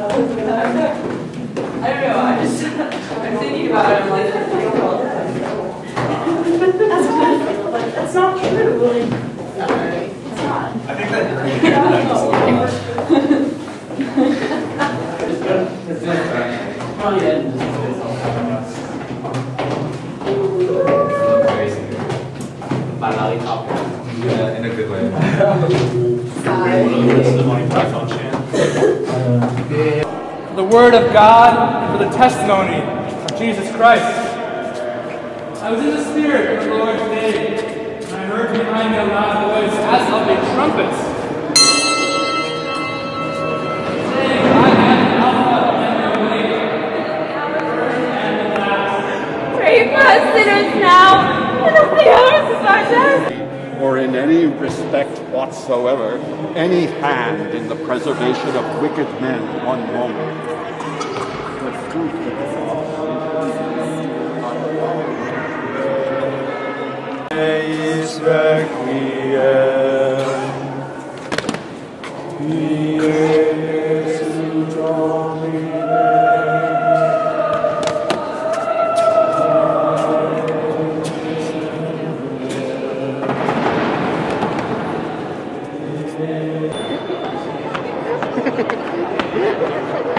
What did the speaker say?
I don't know, I'm just, I'm thinking about it, I'm like, That's good, that's not true, like, it's not. I think that. Probably did. My lollipop. Yeah, in a good way. Sigh. One of the Monty Python chant word of God and for the testimony of Jesus Christ. I was in the Spirit on the Lord day, and I heard behind me a loud voice as of a trumpet. Any respect whatsoever, any hand in the preservation of wicked men one moment. Thank you.